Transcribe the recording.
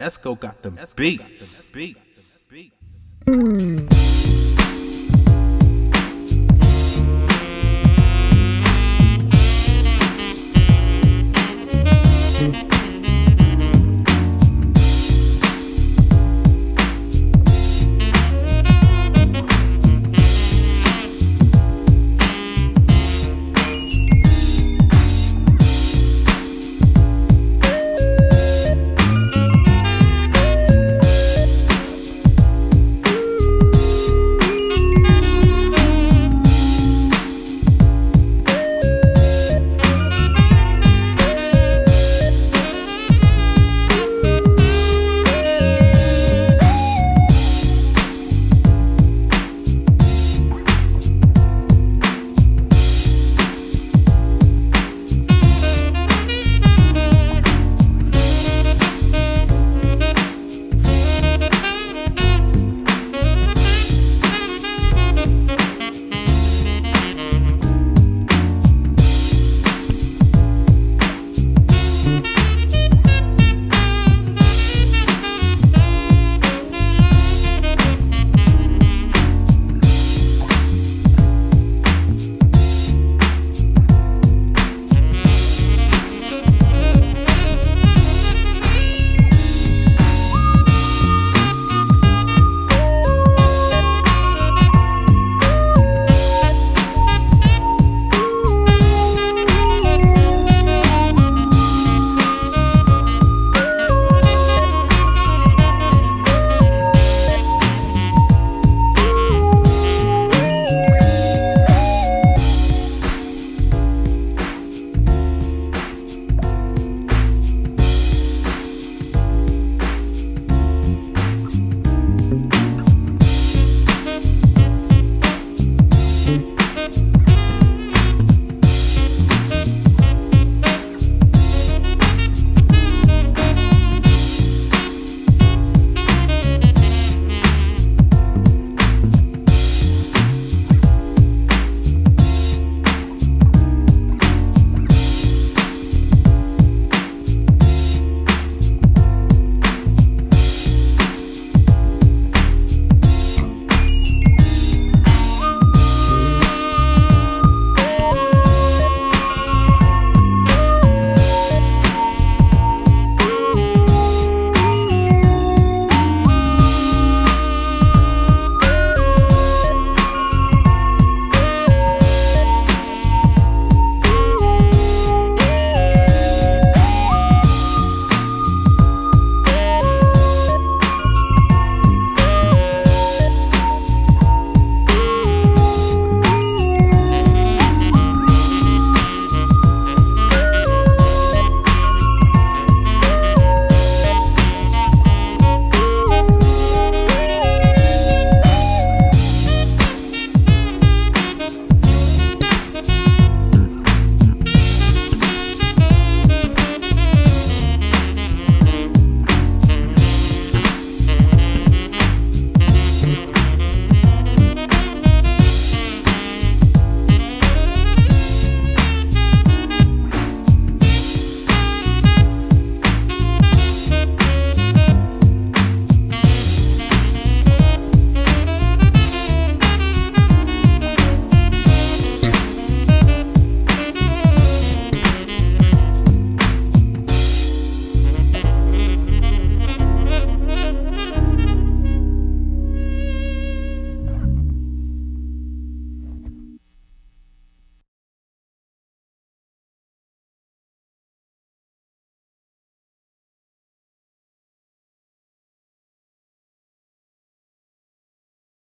Esco got them beats. Mm.